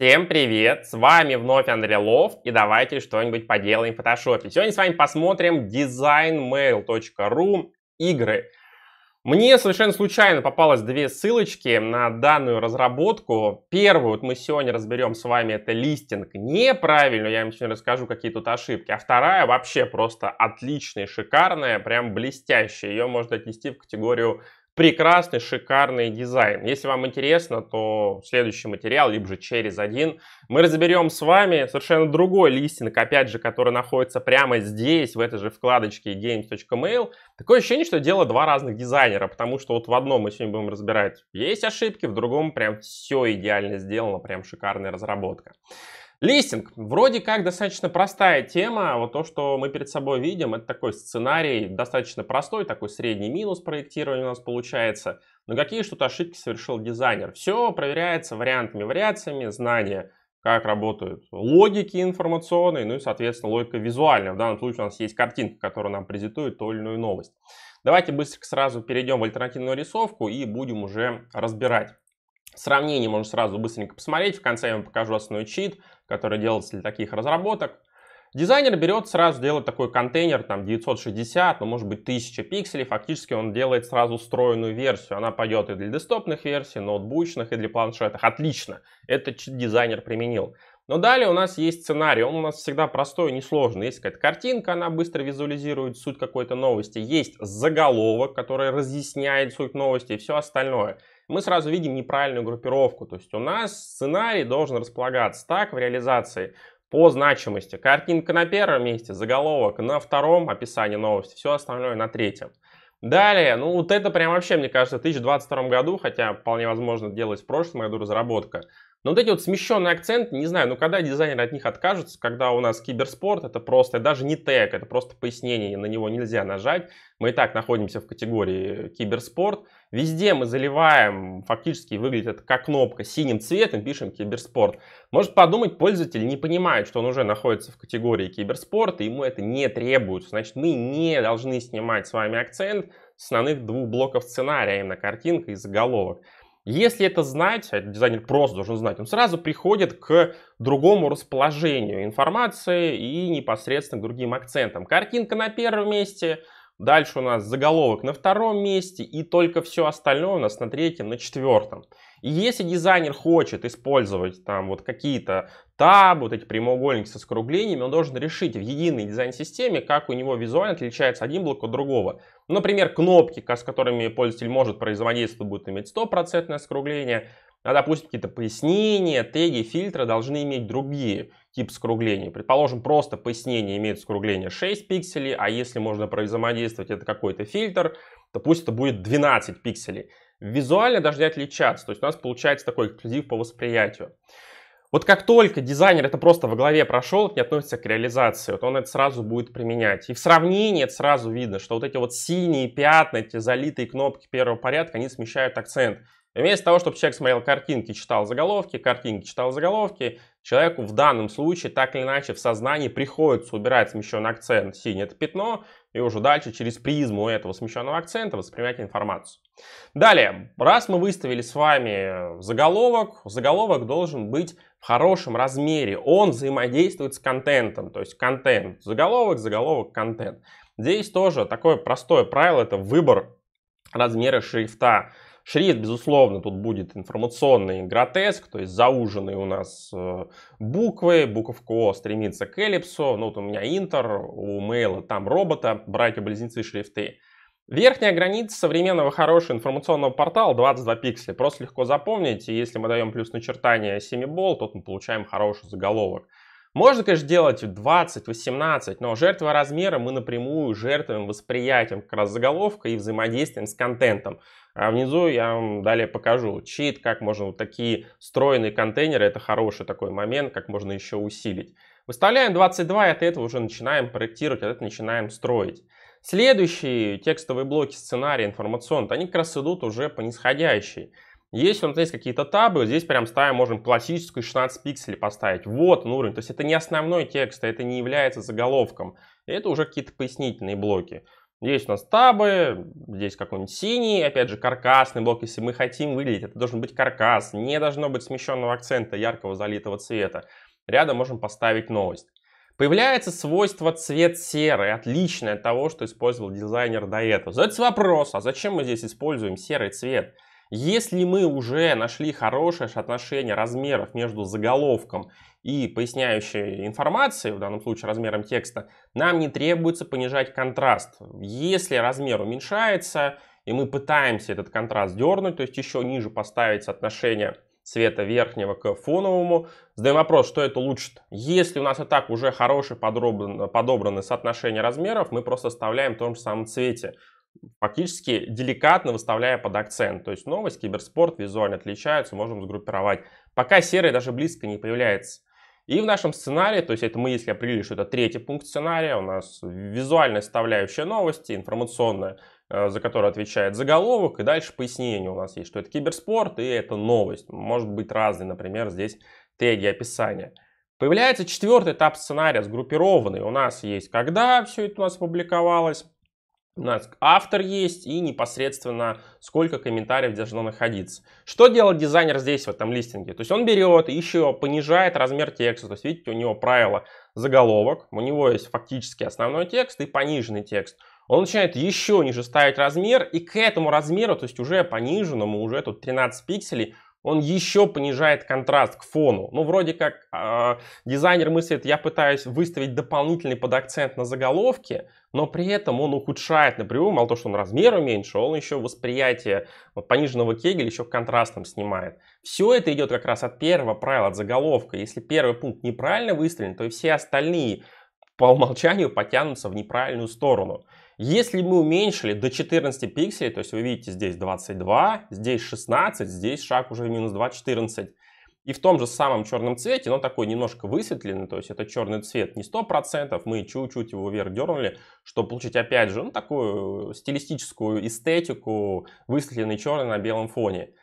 Всем привет! С вами вновь Андрей Лов и давайте что-нибудь поделаем в фотошопе. Сегодня с вами посмотрим designmail.ru игры. Мне совершенно случайно попалось две ссылочки на данную разработку. Первую вот мы сегодня разберем с вами, это листинг неправильно, я вам сегодня расскажу, какие тут ошибки. А вторая вообще просто отличная, шикарная, прям блестящая. Ее можно отнести в категорию прекрасный, шикарный дизайн. Если вам интересно, то следующий материал, либо же через один, мы разберем с вами совершенно другой листинг, опять же, который находится прямо здесь, в этой же вкладочке games.mail. Такое ощущение, что дело два разных дизайнера, потому что вот в одном мы сегодня будем разбирать, есть ошибки, в другом прям все идеально сделано, прям шикарная разработка. Листинг. Вроде как достаточно простая тема. Вот то, что мы перед собой видим, это такой сценарий достаточно простой, такой средний минус проектирования у нас получается. Но какие тут ошибки совершил дизайнер? Все проверяется вариантами, вариациями, знания, как работают логики информационные, ну и, соответственно, логика визуальная. В данном случае у нас есть картинка, которая нам презентует ту или иную новость. Давайте быстренько сразу перейдем в альтернативную рисовку и будем уже разбирать. Сравнение можно сразу быстренько посмотреть. В конце я вам покажу основной чит, который делается для таких разработок. Дизайнер берет сразу делает такой контейнер, там 960, ну может быть 1000 пикселей. Фактически он делает сразу встроенную версию. Она пойдет и для десктопных версий, ноутбучных, и для планшетов. Отлично, это дизайнер применил. Но далее у нас есть сценарий, он у нас всегда простой несложный. Есть какая-то картинка, она быстро визуализирует суть какой-то новости. Есть заголовок, который разъясняет суть новости и все остальное мы сразу видим неправильную группировку. То есть у нас сценарий должен располагаться так в реализации по значимости. Картинка на первом месте, заголовок на втором, описание новости, все остальное на третьем. Далее, ну вот это прям вообще, мне кажется, в 2022 году, хотя вполне возможно делать в прошлом году разработка, но вот эти вот смещенные акценты, не знаю, ну когда дизайнеры от них откажутся, когда у нас киберспорт, это просто, даже не тег, это просто пояснение, на него нельзя нажать. Мы и так находимся в категории киберспорт. Везде мы заливаем, фактически выглядит это как кнопка синим цветом, пишем киберспорт. Может подумать, пользователь не понимает, что он уже находится в категории киберспорт, и ему это не требуется. Значит, мы не должны снимать с вами акцент с основных двух блоков сценария, именно картинка и заголовок. Если это знать, а дизайнер просто должен знать, он сразу приходит к другому расположению информации и непосредственно к другим акцентам. Картинка на первом месте, дальше у нас заголовок на втором месте и только все остальное у нас на третьем, на четвертом. И если дизайнер хочет использовать там вот какие-то таб, вот эти прямоугольники со скруглениями, он должен решить в единой дизайн-системе, как у него визуально отличается один блок от другого. Например, кнопки, с которыми пользователь может производительствовать, будут иметь стопроцентное скругление, а, допустим, какие-то пояснения, теги, фильтры должны иметь другие типы скругления. Предположим, просто пояснение имеет скругление 6 пикселей, а если можно производительствовать это какой-то фильтр, то пусть это будет 12 пикселей. Визуально должны отличаться, то есть у нас получается такой эксклюзив по восприятию. Вот как только дизайнер это просто во голове прошел, не относится к реализации, вот он это сразу будет применять. И в сравнении это сразу видно, что вот эти вот синие пятна, эти залитые кнопки первого порядка, они смещают акцент. Вместо того, чтобы человек смотрел картинки, читал заголовки, картинки, читал заголовки, человеку в данном случае так или иначе в сознании приходится убирать смещенный акцент. Синее это пятно, и уже дальше через призму этого смещенного акцента воспринимать информацию. Далее, раз мы выставили с вами заголовок, заголовок должен быть в хорошем размере. Он взаимодействует с контентом, то есть контент, заголовок, заголовок, контент. Здесь тоже такое простое правило, это выбор размера шрифта. Шрифт, безусловно, тут будет информационный гротеск, то есть зауженные у нас э, буквы, буковка О стремится к эллипсу, ну вот у меня Интер, у Мейла там робота, братья-близнецы шрифты. Верхняя граница современного хорошего информационного портала 22 пикселя. Просто легко запомнить, и если мы даем плюс начертание 7 бол, то мы получаем хороший заголовок. Можно, конечно, делать 20, 18, но жертва размера мы напрямую жертвуем восприятием как раз заголовка и взаимодействием с контентом. А внизу я вам далее покажу чит, как можно вот такие стройные контейнеры, это хороший такой момент, как можно еще усилить. Выставляем 22 и от этого уже начинаем проектировать, от этого начинаем строить. Следующие текстовые блоки сценария информационные, они как раз идут уже по нисходящей. Если у нас есть какие-то табы, здесь прям ставим, можем классическую 16 пикселей поставить. Вот он уровень. То есть это не основной текст, это не является заголовком. Это уже какие-то пояснительные блоки. Здесь у нас табы, здесь какой-нибудь синий, опять же, каркасный блок. Если мы хотим выглядеть, это должен быть каркас, не должно быть смещенного акцента, яркого залитого цвета. Рядом можем поставить новость. Появляется свойство цвет серый, отличное от того, что использовал дизайнер до этого. Задается вопрос, а зачем мы здесь используем серый цвет? Если мы уже нашли хорошее соотношение размеров между заголовком и поясняющей информацией, в данном случае размером текста, нам не требуется понижать контраст. Если размер уменьшается, и мы пытаемся этот контраст дернуть, то есть еще ниже поставить соотношение цвета верхнего к фоновому, задаем вопрос, что это улучшит. Если у нас и так уже хорошие подобраны, подобраны соотношения размеров, мы просто оставляем в том же самом цвете фактически деликатно выставляя под акцент. То есть новость, киберспорт визуально отличаются, можем сгруппировать. Пока серый даже близко не появляется. И в нашем сценарии, то есть это мы если определили, что это третий пункт сценария, у нас визуальная составляющая новости, информационная, э, за которую отвечает заголовок, и дальше пояснение у нас есть, что это киберспорт и это новость. Может быть разный, например, здесь теги описания. Появляется четвертый этап сценария, сгруппированный. У нас есть, когда все это у нас опубликовалось, у нас автор есть и непосредственно сколько комментариев должно находиться. Что делает дизайнер здесь в этом листинге? То есть он берет еще понижает размер текста. То есть видите, у него правило заголовок, у него есть фактически основной текст и пониженный текст. Он начинает еще ниже ставить размер и к этому размеру, то есть уже пониженному, уже тут 13 пикселей, он еще понижает контраст к фону. Ну, вроде как э, дизайнер мыслит, я пытаюсь выставить дополнительный подакцент на заголовке, но при этом он ухудшает напрямую, мало того, что он размер уменьшил, он еще восприятие вот, пониженного кегеля еще контрастом снимает. Все это идет как раз от первого правила, от заголовка. Если первый пункт неправильно выстроен, то и все остальные по умолчанию потянутся в неправильную сторону. Если мы уменьшили до 14 пикселей, то есть вы видите здесь 22, здесь 16, здесь шаг уже минус 2, 14. И в том же самом черном цвете, но такой немножко высветленный, то есть это черный цвет не 100%, мы чуть-чуть его вверх дернули, чтобы получить опять же ну, такую стилистическую эстетику, высветленный черный на белом фоне.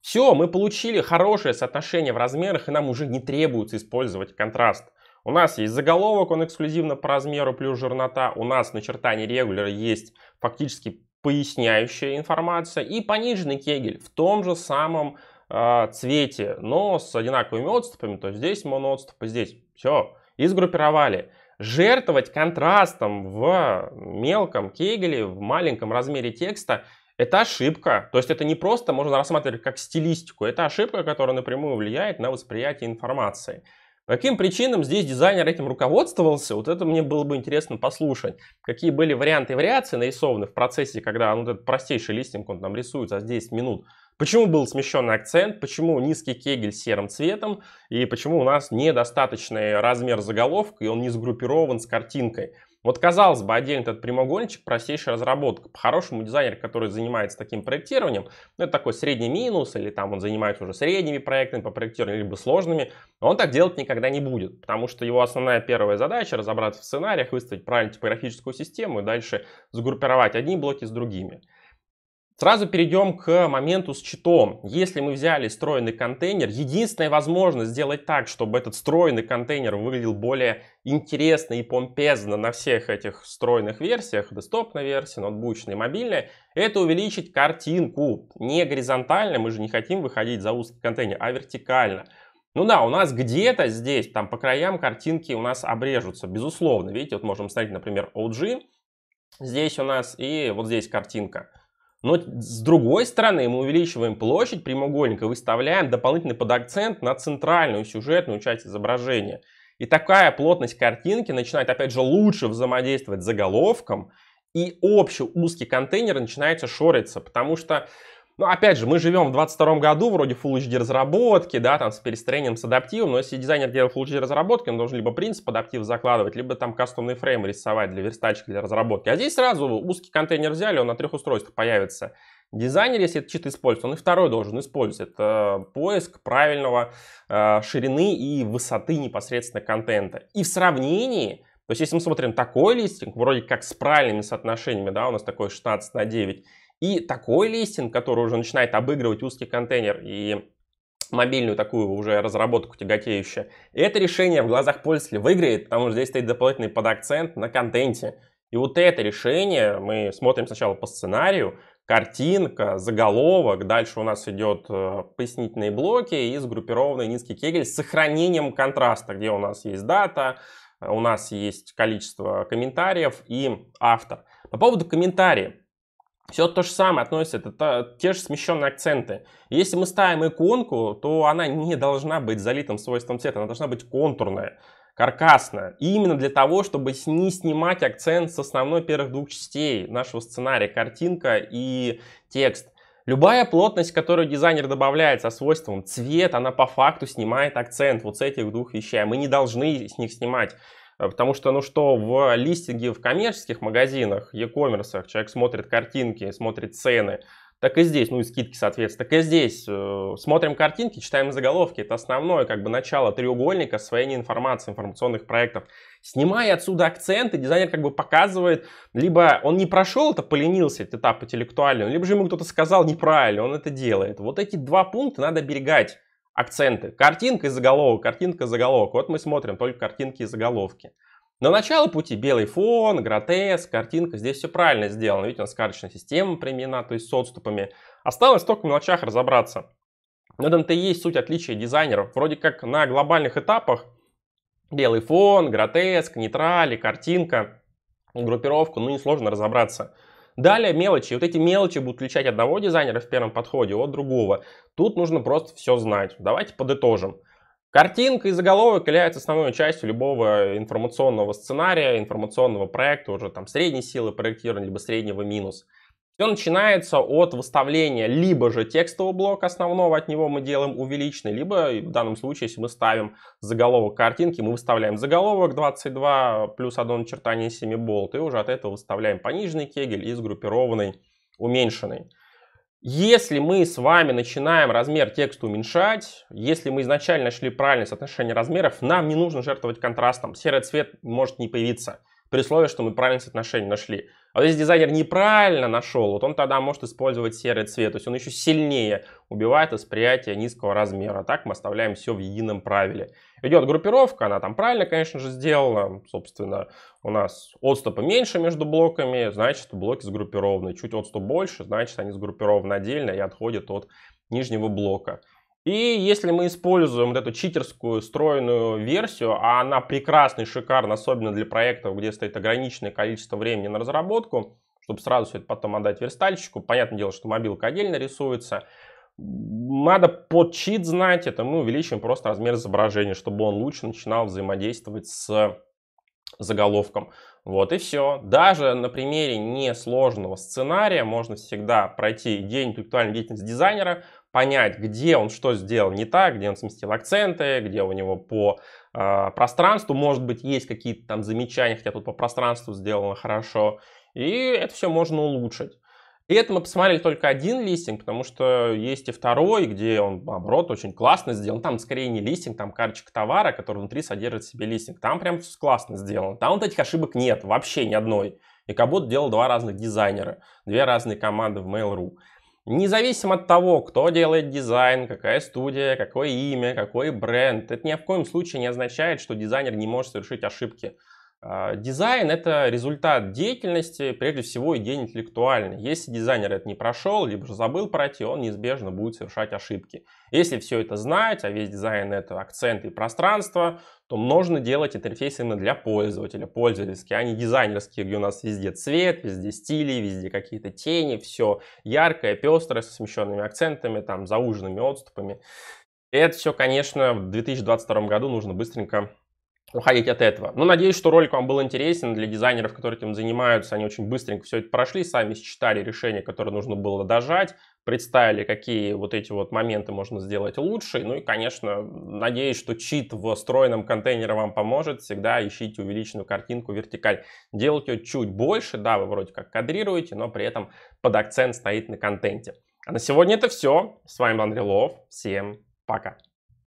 Все, мы получили хорошее соотношение в размерах, и нам уже не требуется использовать контраст. У нас есть заголовок, он эксклюзивно по размеру плюс жирнота. У нас на чертании регулера есть фактически поясняющая информация. И пониженный кегель в том же самом э, цвете, но с одинаковыми отступами. То есть здесь моноотступы, здесь все. И сгруппировали. Жертвовать контрастом в мелком кегеле, в маленьком размере текста это ошибка. То есть это не просто можно рассматривать как стилистику. Это ошибка, которая напрямую влияет на восприятие информации. По каким причинам здесь дизайнер этим руководствовался, вот это мне было бы интересно послушать. Какие были варианты и вариации нарисованы в процессе, когда ну, этот простейший листинг, он там рисуется за 10 минут. Почему был смещенный акцент, почему низкий кегель серым цветом, и почему у нас недостаточный размер заголовка, и он не сгруппирован с картинкой. Вот казалось бы, отдельно этот прямоугольничек простейшая разработка. По-хорошему дизайнер, который занимается таким проектированием, ну это такой средний минус, или там он занимается уже средними проектами по проектированию, либо сложными, он так делать никогда не будет, потому что его основная первая задача разобраться в сценариях, выставить правильную типографическую систему и дальше сгруппировать одни блоки с другими. Сразу перейдем к моменту с читом. Если мы взяли встроенный контейнер, единственная возможность сделать так, чтобы этот встроенный контейнер выглядел более интересно и помпезно на всех этих встроенных версиях, десктопная версия, ноутбучная, мобильная, это увеличить картинку. Не горизонтально, мы же не хотим выходить за узкий контейнер, а вертикально. Ну да, у нас где-то здесь, там по краям картинки у нас обрежутся, безусловно. Видите, вот можем смотреть, например, OG, здесь у нас и вот здесь картинка. Но с другой стороны мы увеличиваем площадь прямоугольника, выставляем дополнительный подакцент на центральную сюжетную часть изображения. И такая плотность картинки начинает опять же лучше взаимодействовать с заголовком, и общий узкий контейнер начинается шориться, потому что ну, опять же, мы живем в 22 году, вроде Full HD разработки, да, там с перестроением, с адаптивом, но если дизайнер делает Full HD разработки, он должен либо принцип адаптив закладывать, либо там кастомный фрейм рисовать для верстальщика, для разработки. А здесь сразу узкий контейнер взяли, он на трех устройствах появится. Дизайнер, если это чит использует, он и второй должен использовать. Это поиск правильного э, ширины и высоты непосредственно контента. И в сравнении, то есть если мы смотрим такой листинг, вроде как с правильными соотношениями, да, у нас такой 16 на 9, и такой листинг, который уже начинает обыгрывать узкий контейнер и мобильную такую уже разработку тяготеющую, это решение в глазах пользователя выиграет, потому что здесь стоит дополнительный подакцент на контенте. И вот это решение мы смотрим сначала по сценарию, картинка, заголовок, дальше у нас идет э, пояснительные блоки и сгруппированный низкий кегель с сохранением контраста, где у нас есть дата, у нас есть количество комментариев и автор. По поводу комментариев. Все то же самое относится, это те же смещенные акценты. Если мы ставим иконку, то она не должна быть залитым свойством цвета, она должна быть контурная, каркасная. И именно для того, чтобы не снимать акцент с основной первых двух частей нашего сценария, картинка и текст. Любая плотность, которую дизайнер добавляет со свойством цвет, она по факту снимает акцент вот с этих двух вещей. Мы не должны с них снимать. Э, потому что, ну что, в листинге в коммерческих магазинах, e-commerce, человек смотрит картинки, смотрит цены, так и здесь, ну и скидки, соответственно, так и здесь. Э, смотрим картинки, читаем заголовки. Это основное, как бы, начало треугольника освоения информации, информационных проектов. Снимая отсюда акценты, дизайнер как бы показывает, либо он не прошел это, поленился, этот этап интеллектуальный, либо же ему кто-то сказал неправильно, он это делает. Вот эти два пункта надо берегать акценты. Картинка и заголовок, картинка и заголовок. Вот мы смотрим только картинки и заголовки. На начало пути белый фон, гротеск, картинка. Здесь все правильно сделано. Видите, у нас карточная система применена, то есть с отступами. Осталось только в мелочах разобраться. Но это и есть суть отличия дизайнеров. Вроде как на глобальных этапах белый фон, гротеск, нейтрали, картинка, группировку, ну несложно разобраться. Далее мелочи. Вот эти мелочи будут отличать одного дизайнера в первом подходе от другого. Тут нужно просто все знать. Давайте подытожим. Картинка и заголовок являются основной частью любого информационного сценария, информационного проекта, уже там средней силы проектирования, либо среднего минус. Все начинается от выставления либо же текстового блока основного, от него мы делаем увеличенный, либо в данном случае, если мы ставим заголовок картинки, мы выставляем заголовок 22 плюс одно начертание семиболт, и уже от этого выставляем пониженный кегель и сгруппированный уменьшенный. Если мы с вами начинаем размер текста уменьшать, если мы изначально нашли правильное соотношение размеров, нам не нужно жертвовать контрастом. Серый цвет может не появиться при условии, что мы правильное соотношение нашли. А вот если дизайнер неправильно нашел, вот он тогда может использовать серый цвет, то есть он еще сильнее убивает восприятие низкого размера. Так мы оставляем все в едином правиле. Идет группировка, она там правильно, конечно же, сделана. Собственно, у нас отступа меньше между блоками, значит, блоки сгруппированы. Чуть отступ больше, значит, они сгруппированы отдельно и отходят от нижнего блока. И если мы используем вот эту читерскую встроенную версию, а она прекрасна и особенно для проектов, где стоит ограниченное количество времени на разработку, чтобы сразу все это потом отдать верстальщику. Понятное дело, что мобилка отдельно рисуется. Надо под чит знать, это мы увеличиваем просто размер изображения, чтобы он лучше начинал взаимодействовать с заголовком. Вот и все. Даже на примере несложного сценария можно всегда пройти день интеллектуальной деятельности дизайнера, понять, где он что сделал не так, где он сместил акценты, где у него по э, пространству, может быть, есть какие-то там замечания, хотя тут по пространству сделано хорошо. И это все можно улучшить. И это мы посмотрели только один листинг, потому что есть и второй, где он, наоборот, очень классно сделан. Там скорее не листинг, там карточка товара, который внутри содержит в себе листинг. Там прям все классно сделано. Там вот этих ошибок нет, вообще ни одной. И как будто делал два разных дизайнера, две разные команды в Mail.ru. Независимо от того, кто делает дизайн, какая студия, какое имя, какой бренд, это ни в коем случае не означает, что дизайнер не может совершить ошибки. А, дизайн — это результат деятельности, прежде всего, идей интеллектуальной. Если дизайнер это не прошел, либо же забыл пройти, он неизбежно будет совершать ошибки. Если все это знать, а весь дизайн — это акценты и пространство, то нужно делать интерфейс именно для пользователя, пользовательские, а не дизайнерские, где у нас везде цвет, везде стили, везде какие-то тени, все яркое, пестрое, со смещенными акцентами, там, зауженными отступами. Это все, конечно, в 2022 году нужно быстренько уходить от этого. Но надеюсь, что ролик вам был интересен для дизайнеров, которые этим занимаются. Они очень быстренько все это прошли, сами считали решения, которые нужно было дожать, представили, какие вот эти вот моменты можно сделать лучше. Ну и, конечно, надеюсь, что чит в встроенном контейнере вам поможет. Всегда ищите увеличенную картинку вертикаль. Делайте ее чуть больше, да, вы вроде как кадрируете, но при этом под акцент стоит на контенте. А на сегодня это все. С вами был Андрей Лов. Всем пока.